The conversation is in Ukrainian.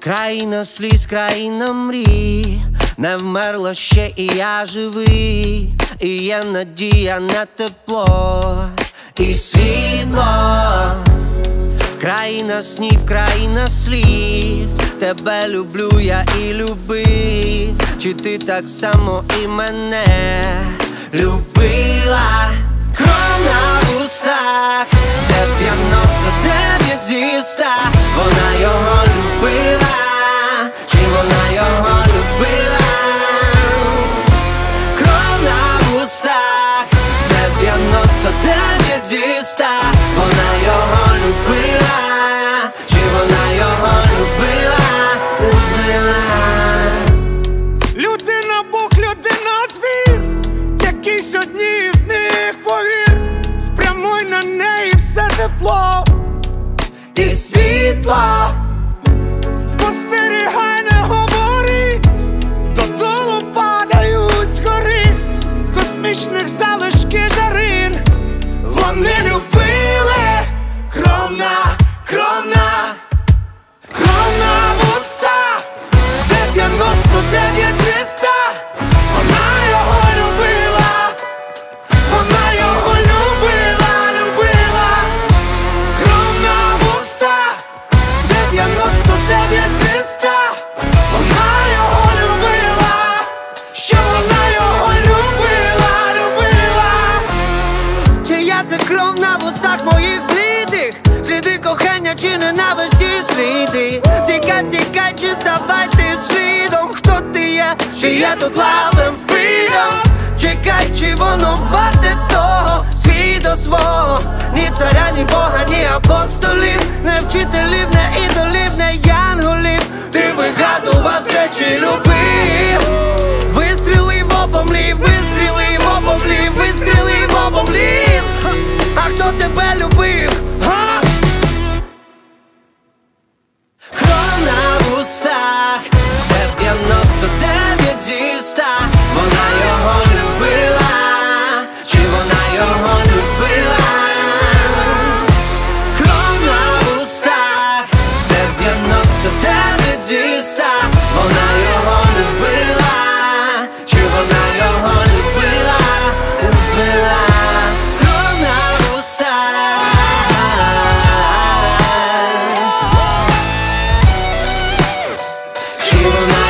Країна сліз, країна мрій, не вмерла ще і я живий, і є надія на тепло і світло, країна снів, країна слів, тебе люблю, я і любив, чи ти так само і мене? Любила, І чи є тут лавим фрідом Чекай, чи воно варте того? Свій до свого. Ні царя, ні бога, ні апостолів. Не вчителів, не ідолів, не янголів you will not